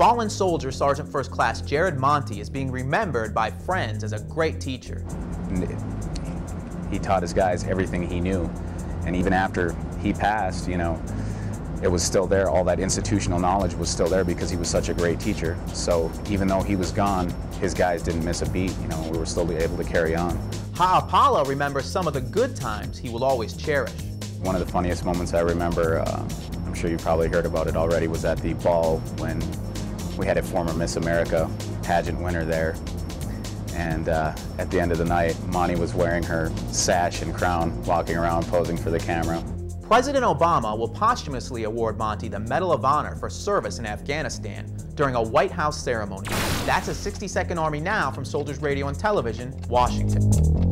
Fallen soldier Sergeant First Class Jared Monti is being remembered by friends as a great teacher. He taught his guys everything he knew. And even after he passed, you know, it was still there. All that institutional knowledge was still there because he was such a great teacher. So even though he was gone, his guys didn't miss a beat. You know, we were still able to carry on. Ha'apala remembers some of the good times he will always cherish. One of the funniest moments I remember, uh, I'm sure you probably heard about it already, was at the ball when we had a former Miss America pageant winner there. And uh, at the end of the night, Monti was wearing her sash and crown, walking around posing for the camera. President Obama will posthumously award Monti the Medal of Honor for service in Afghanistan during a White House ceremony. That's a 60 Second Army Now from Soldiers Radio and Television, Washington.